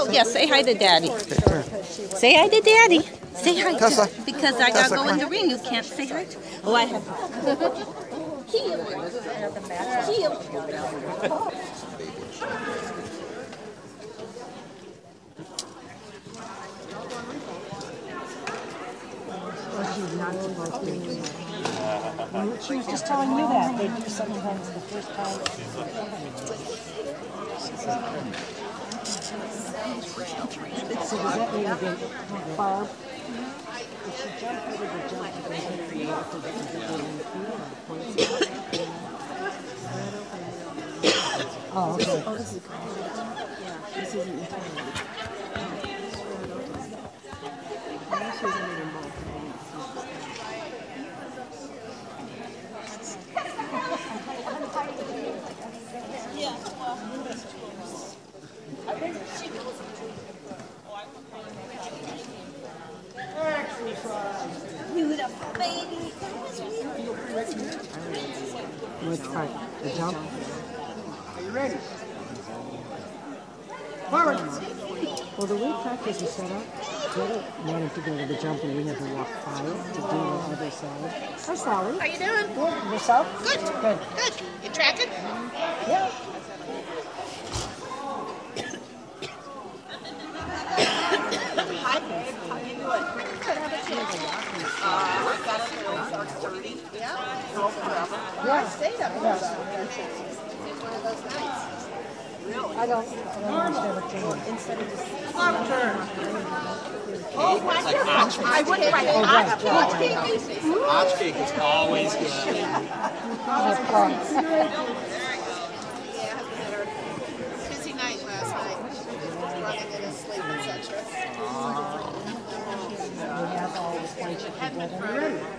Oh, yeah, say hi to Daddy. Say hi to Daddy. Say hi. to- Tessa. Because I gotta go in the ring. You can't say hi. to- Oh, I have. Heel. Heel. She was just telling you that. They do sometimes the first time. So does that mean that Barb? If she jumped over the jump, it was going to be after the Oh, okay. Beautiful baby. The jump? Are you ready? Forward. Well, the way practice is set up, they don't want to go to the jump and we have to walk by it to do the other side. Hi, Sally. How are you doing? Good. Yourself? Good. Good. Good. You tracking? Yeah. Hi, babe. How you doing? Good. How about you? Uh, I got up at like 30. Yeah. Drove forever. Yeah. Stayed up here. It's one of those nights. I don't, I don't understand what you're doing. Instead of just Oh, wonderful. I wouldn't write Oh, hot right, cake. Hot cake is always good. That's fun. Yeah, we had our busy night last night. Running in his sleep, etc. We have all the points you can get in.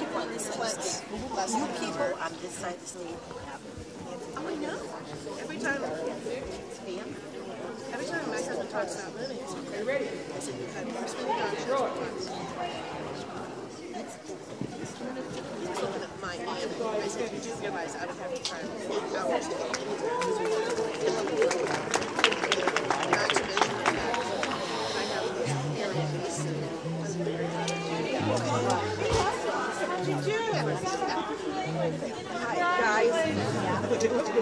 Let's you people on this side of the stage. Oh, I know. Every time. Every time my husband talks about moving, it's. Are you ready? I said, you've had more spinning on shows once. He's looking at my hand. I said, you do realize I would have to try hours to get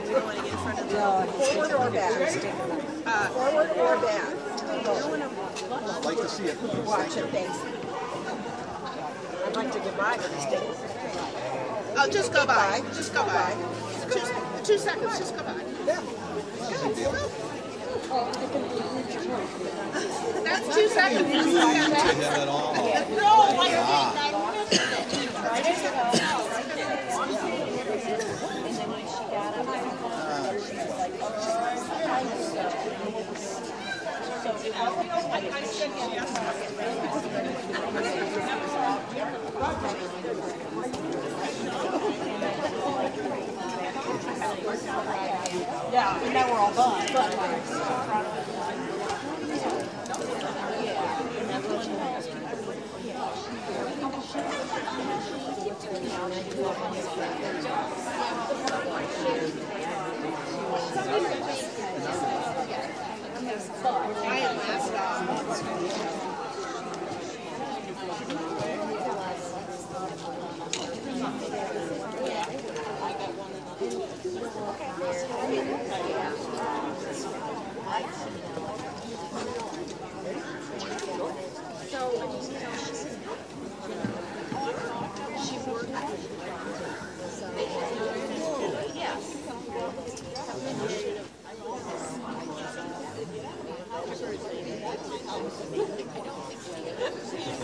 Do you want to get in front of the forward or back? Uh, forward or back? I'd like to see it. Watch it, thanks. I'd like to get by with this thing. Oh, just go by. Just go by. Two, two seconds, just go by. Yeah. That's two seconds. Just go by. Him at all. No, I think I missed it. Yeah, and now we're all done.